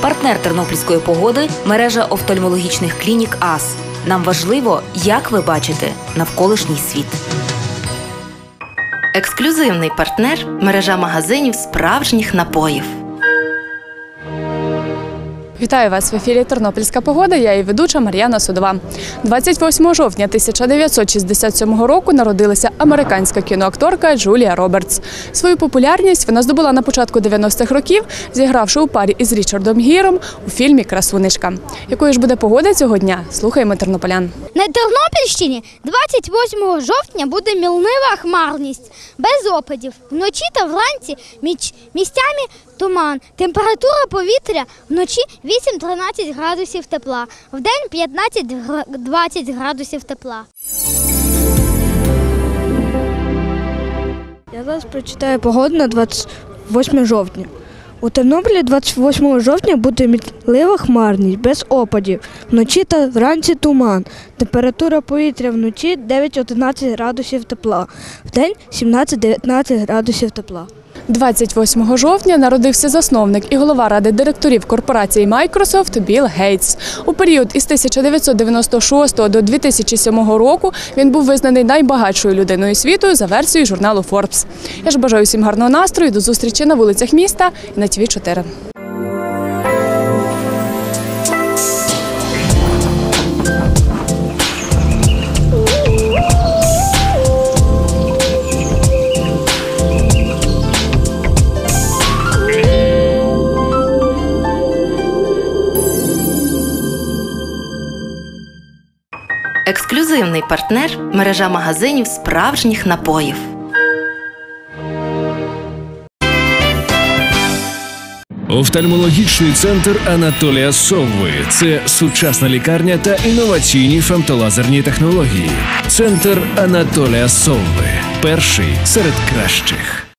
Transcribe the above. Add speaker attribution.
Speaker 1: Партнер тернопільської погоди мережа офтальмологічних клінік АС. Нам важливо, як ви бачите навколишній світ.
Speaker 2: Ексклюзивний партнер мережа магазинів справжніх напоїв.
Speaker 3: Вітаю вас в ефірі Тернопільська погода. Я її ведуча Мар'яна Судова. 28 жовтня 1967 року народилася американська кіноакторка Джулія Робертс. Свою популярність вона здобула на початку 90-х років, зігравши у парі із Річардом Гіром у фільмі Красунишка. Якою ж буде погода цього дня? Слухаємо тернополян.
Speaker 4: На Тернопільщині 28 жовтня буде мілнива хмарність, без опадів. Вночі та вранці міч- місцями туман. Температура повітря вночі 8-13 градусів тепла, вдень 15-20 градусів тепла.
Speaker 5: Я зараз прочитаю погоду на 28 жовтня. У Тернополі 28 жовтня буде мітлива хмарність без опадів. Вночі та вранці туман. Температура повітря вночі 9-11 градусів тепла. Вдень 17-19 градусів тепла.
Speaker 3: 28 жовтня народився засновник і голова ради директорів корпорації Microsoft Білл Гейтс. У період із 1996 до 2007 року він був визнаний найбагатшою людиною світу за версією журналу Forbes. Я ж бажаю всім гарного настрою. До зустрічі на вулицях міста і на ТВ 4
Speaker 2: Ексклюзивний партнер мережа магазинів справжніх напоїв.
Speaker 6: Офтальмологічний центр Анатолія Совви це сучасна лікарня та інноваційні фемтолазерні технології. Центр Анатолія Совви перший серед кращих.